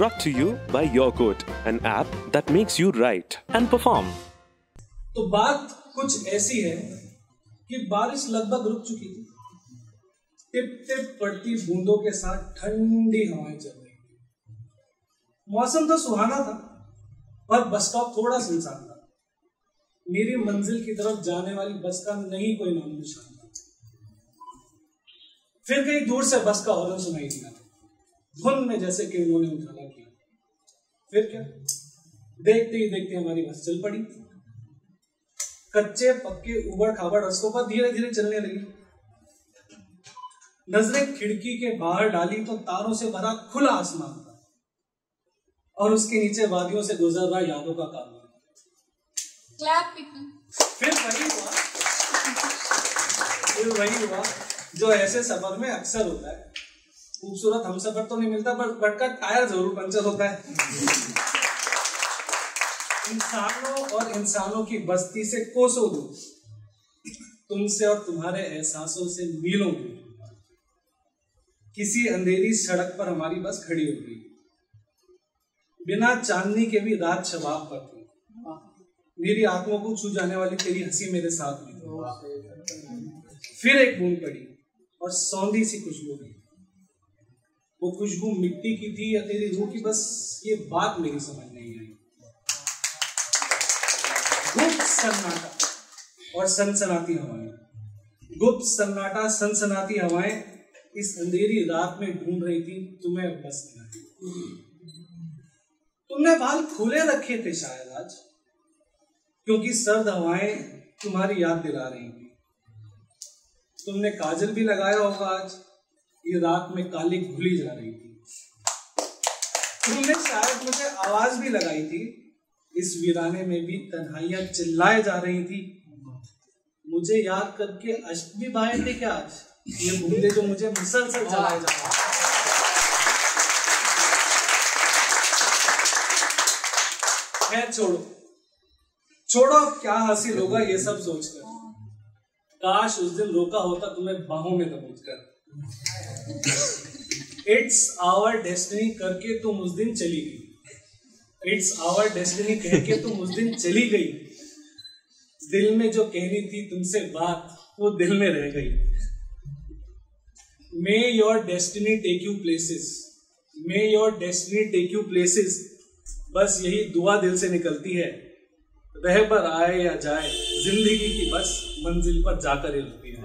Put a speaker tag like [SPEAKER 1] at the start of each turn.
[SPEAKER 1] Brought to you by Yogourt, an app that makes you write and perform.
[SPEAKER 2] तो बात कुछ ऐसी है कि बारिश लगभग रुक चुकी थी। टिप टिप पड़ती बूंदों के साथ ठंडी हवाएँ चल रही थी। मौसम तो सुहाना था पर बस स्टॉप थोड़ा सुनसान था। मेरी मंजिल की तरफ़ जाने वाली बस का नहीं कोई नाम निशान था। फिर कहीं दूर से बस का हॉर्न सुनाई दिया। धुन में जैसे कि उन्होंने उठाला किया। फिर क्या? देखते ही देखते हमारी बस चल पड़ी। कच्चे पक्के उबड़ खाबड़ रस्तों पर धीरे धीरे चलने लगी। नज़रें खिड़की के बाहर डाली तो तारों से भरा खुला आसमान था और उसके नीचे वादियों से गुजर रहा यादों का
[SPEAKER 3] काम people.
[SPEAKER 2] फिर वही हुआ। फिर वही हुआ जो ऐसे सफ़र में अक्सर होता है। खूबसूरत हम सफ़र तो नहीं मिलता पर बट का टायर ज़रूर पंचर होता है। इंसानों और इंसानों की बस्ती से कोसों दूर तुमसे और तुम्हारे एहसासों से मीलों दूर किसी अंधेरी सड़क पर हमारी बस खड़ी हो गई। बिना चांदनी के भी रात शबाब पर थी। मेरी आँखों को छू जाने वाली तेरी हँसी मेरे साथ में फिर एक बूंद पड़ी और सौंधी सी खुशबू गई वो खुशबू मिट्टी की थी या तेरी रूह की, बस ये बात मेरी समझ नहीं आई। गुप्त सन्नाटा और सनसनाती हवाएँ। गुप्त सन्नाटा, सनसनाती हवाएँ इस अंधेरी रात में ढूंढ रही थी, तुम्हें बस तुमने बाल खुले रखे थे शायद आज, क्योंकि सर्द हवाएँ तुम्हारी याद दिला रही थी। तुमने काजल भी लगाया होगा आज। ये रात में काली घुली जा रही थी। तुमने शायद मुझे आवाज़ भी लगाई थी। इस वीराने में भी तन्हाइयाँ चिल्लाए जा रही थी। मुझे याद करके अष्ट भी भाए थे क्या आज ये बूंदे जो मुझे मुसलसल जलाए जा रहे है। छोड़ो। छोड़ो, क्या हासिल होगा ये सब सोचकर। काश उस दिन रोका होता तुम्हें बाहों में दबोच कर। इट्स आवर डेस्टिनी करके तुम उस दिन चली गई। इट्स आवर डेस्टिनी कह के तुम उस दिन चली गई। दिल में जो कहनी थी तुमसे बात, वो दिल में रह गई। May your destiny take you places may your destiny take you places बस यही दुआ दिल से निकलती है। रह पर आए या जाए, ज़िंदगी की बस मंजिल पर जाकर ही रुकती है।